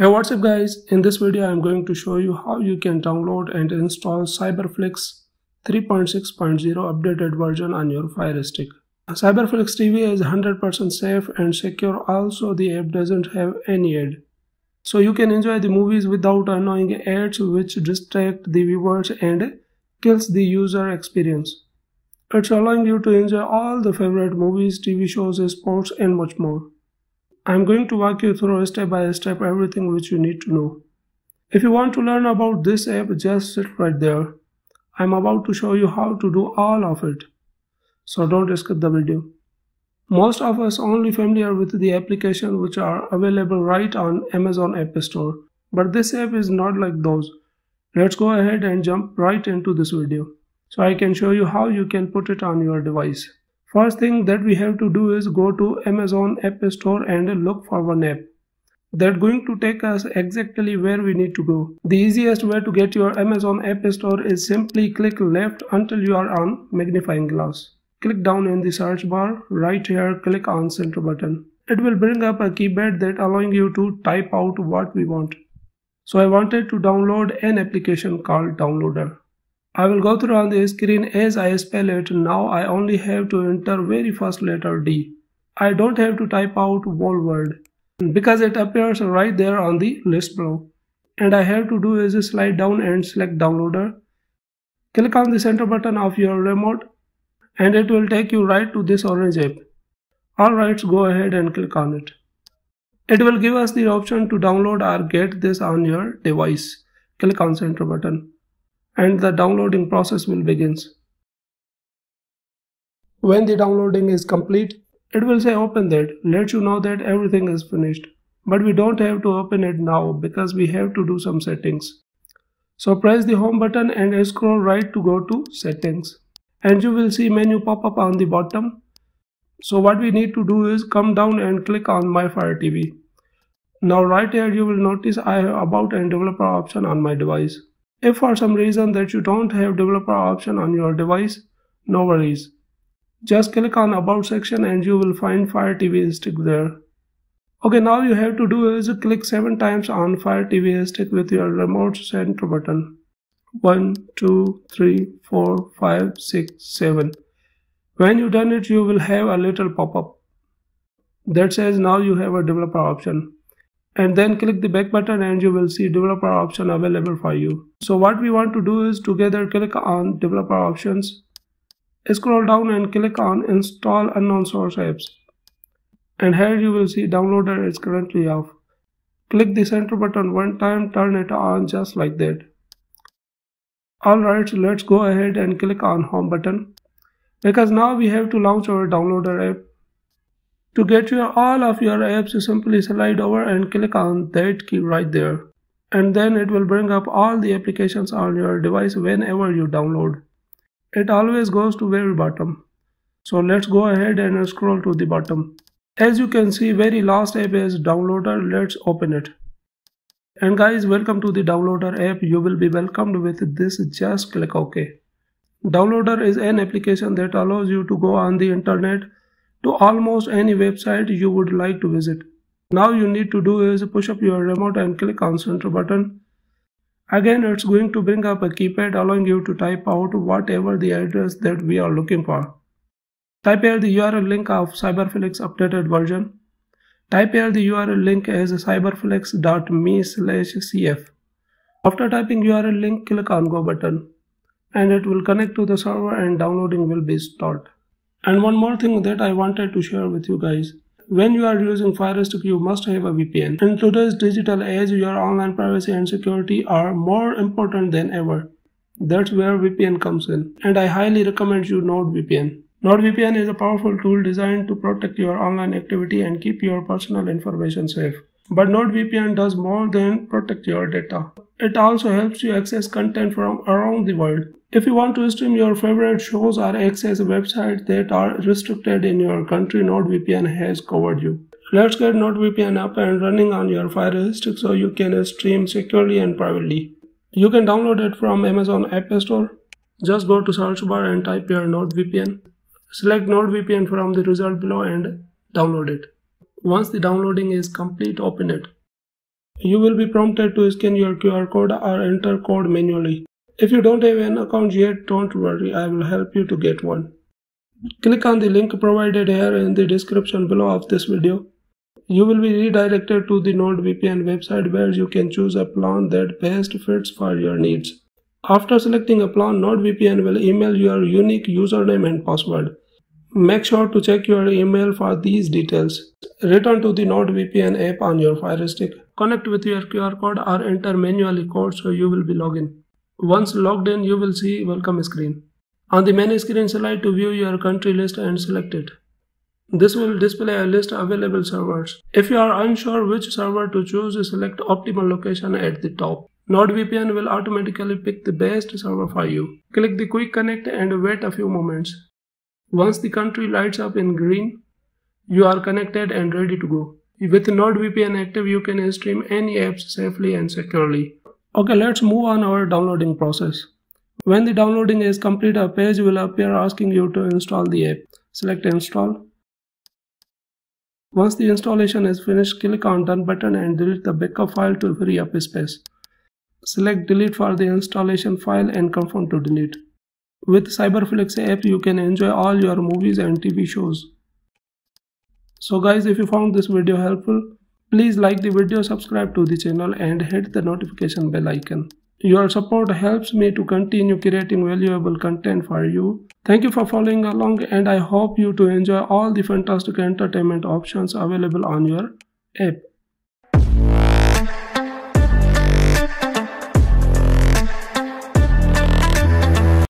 Hey what's up guys, in this video I am going to show you how you can download and install Cyberflix 3.6.0 updated version on your Fire Stick. Cyberflix TV is 100% safe and secure also the app doesn't have any ad. So you can enjoy the movies without annoying ads which distract the viewers and kills the user experience. It's allowing you to enjoy all the favorite movies, TV shows, sports and much more. I'm going to walk you through step by step everything which you need to know. If you want to learn about this app, just sit right there. I'm about to show you how to do all of it. So don't skip the video. Most of us only familiar with the application which are available right on Amazon App Store. But this app is not like those. Let's go ahead and jump right into this video. So I can show you how you can put it on your device. First thing that we have to do is go to Amazon App Store and look for one app. That's going to take us exactly where we need to go. The easiest way to get your Amazon App Store is simply click left until you are on magnifying glass. Click down in the search bar, right here click on center button. It will bring up a keypad that allowing you to type out what we want. So I wanted to download an application called Downloader. I will go through on the screen as I spell it. Now I only have to enter very first letter D. I don't have to type out whole word because it appears right there on the list below. And I have to do is slide down and select downloader. Click on the center button of your remote and it will take you right to this orange app. Alright, go ahead and click on it. It will give us the option to download or get this on your device. Click on center button and the downloading process will begin. When the downloading is complete, it will say open that, let you know that everything is finished. But we don't have to open it now because we have to do some settings. So press the home button and scroll right to go to settings. And you will see menu pop up on the bottom. So what we need to do is come down and click on my Fire TV. Now right here you will notice I have about and developer option on my device. If for some reason that you don't have developer option on your device, no worries. Just click on about section and you will find Fire TV stick there. Okay, now you have to do is click 7 times on Fire TV stick with your remote center button. 1, 2, 3, 4, 5, 6, 7. When you done it, you will have a little pop-up that says now you have a developer option and then click the back button and you will see developer option available for you. So what we want to do is together click on developer options, scroll down and click on install unknown source apps. And here you will see downloader is currently off. Click the center button one time, turn it on just like that. Alright, so let's go ahead and click on home button because now we have to launch our downloader app to get your all of your apps, you simply slide over and click on that key right there. And then it will bring up all the applications on your device whenever you download. It always goes to very bottom. So let's go ahead and scroll to the bottom. As you can see, very last app is downloader. Let's open it. And guys, welcome to the downloader app. You will be welcomed with this. Just click OK. Downloader is an application that allows you to go on the internet to almost any website you would like to visit. Now you need to do is push up your remote and click on center button. Again it's going to bring up a keypad allowing you to type out whatever the address that we are looking for. Type here the URL link of Cyberflix updated version. Type here the URL link as cyberflix.me slash cf. After typing URL link, click on go button and it will connect to the server and downloading will be start. And one more thing that I wanted to share with you guys. When you are using Fire Stick, you must have a VPN. In today's digital age, your online privacy and security are more important than ever. That's where VPN comes in. And I highly recommend you NordVPN. NordVPN is a powerful tool designed to protect your online activity and keep your personal information safe. But NordVPN does more than protect your data. It also helps you access content from around the world. If you want to stream your favorite shows or access websites that are restricted in your country, NordVPN has covered you. Let's get NordVPN up and running on your Fire Stick so you can stream securely and privately. You can download it from Amazon App Store. Just go to search bar and type your NordVPN. Select NordVPN from the result below and download it. Once the downloading is complete, open it. You will be prompted to scan your QR code or enter code manually. If you don't have an account yet, don't worry, I will help you to get one. Click on the link provided here in the description below of this video. You will be redirected to the NordVPN website where you can choose a plan that best fits for your needs. After selecting a plan, NordVPN will email your unique username and password. Make sure to check your email for these details. Return to the NordVPN app on your Fire Stick. Connect with your QR code or enter manually code so you will be logged in. Once logged in, you will see welcome screen. On the main screen, slide to view your country list and select it. This will display a list of available servers. If you are unsure which server to choose, select optimal location at the top. NordVPN will automatically pick the best server for you. Click the quick connect and wait a few moments. Once the country lights up in green, you are connected and ready to go. With NordVPN active, you can stream any apps safely and securely. Okay, let's move on our downloading process. When the downloading is complete, a page will appear asking you to install the app. Select install. Once the installation is finished, click on done button and delete the backup file to free up space. Select delete for the installation file and confirm to delete. With Cyberflix app, you can enjoy all your movies and TV shows. So guys, if you found this video helpful, please like the video, subscribe to the channel and hit the notification bell icon. Your support helps me to continue creating valuable content for you. Thank you for following along and I hope you to enjoy all the fantastic entertainment options available on your app.